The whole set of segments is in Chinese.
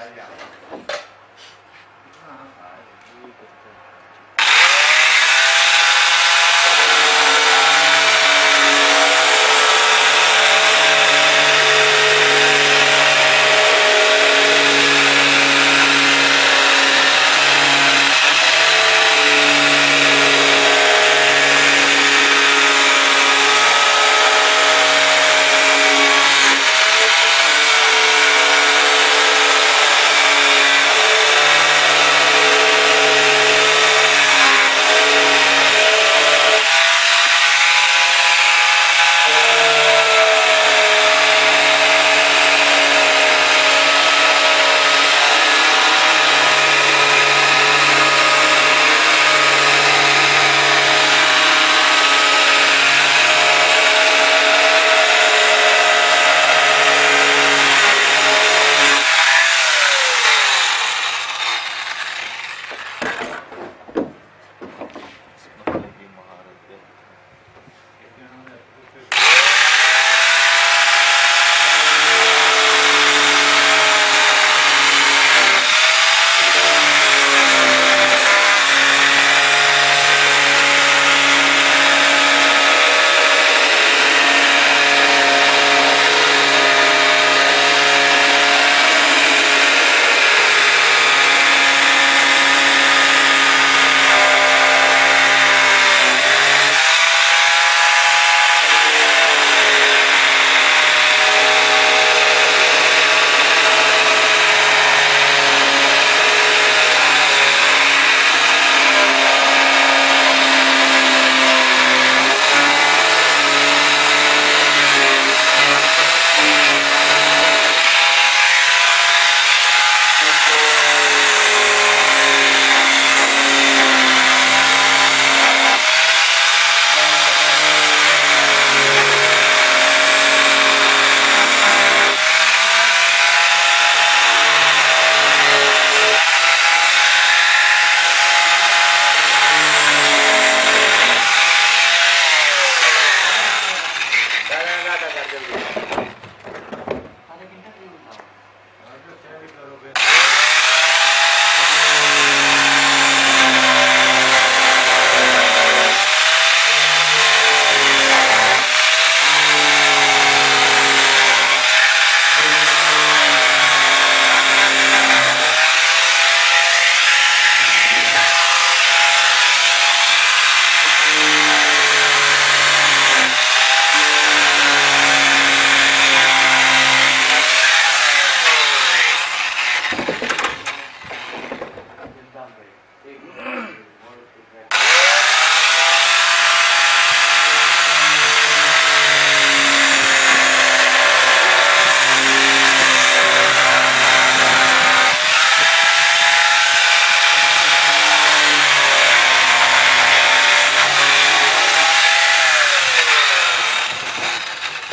来讲，你看还是一个。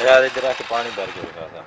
शायद इधर आके पानी भर के रखा था।